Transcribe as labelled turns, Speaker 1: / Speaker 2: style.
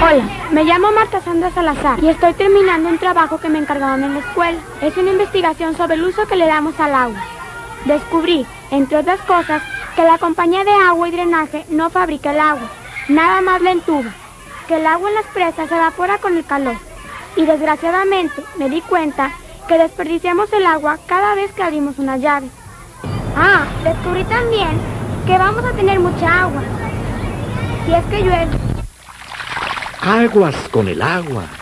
Speaker 1: Hola, me llamo Marta Sandra Salazar y estoy terminando un trabajo que me encargaron en la escuela. Es una investigación sobre el uso que le damos al agua. Descubrí, entre otras cosas, que la compañía de agua y drenaje no fabrica el agua, nada más la entuba, que el agua en las presas se evapora con el calor. Y desgraciadamente me di cuenta que desperdiciamos el agua cada vez que abrimos una llave. Ah, descubrí también que vamos a tener mucha agua. Si es que llueve.
Speaker 2: Aguas con el agua.